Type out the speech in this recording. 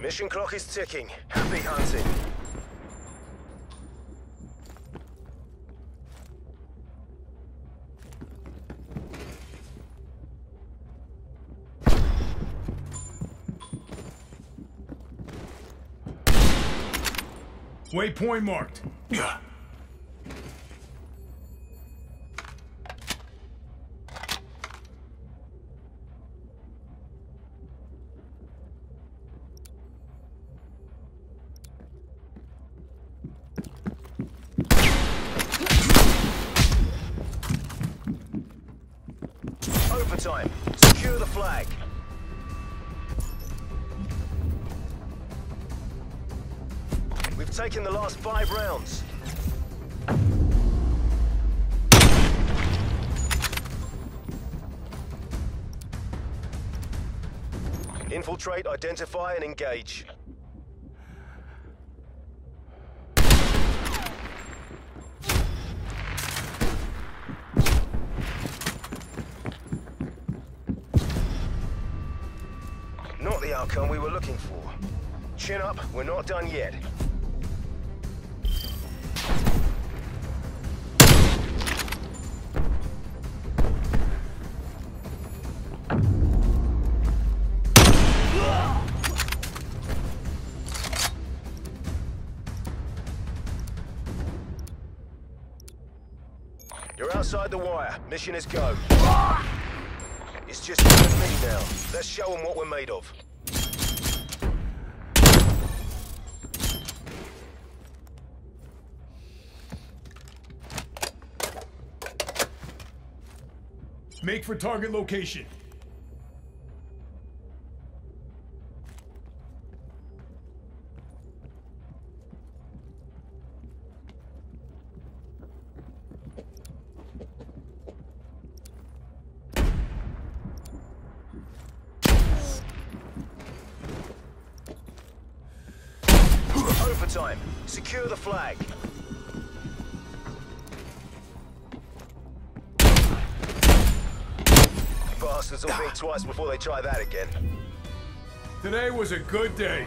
Mission clock is ticking. Happy hunting. Waypoint marked. Overtime. Secure the flag. We've taken the last five rounds. Infiltrate, identify, and engage. Not the outcome we were looking for. Chin up, we're not done yet. You're outside the wire. Mission is go. It's just Let's show them what we're made of. Make for target location. Overtime. Secure the flag. Bastards will think twice before they try that again. Today was a good day.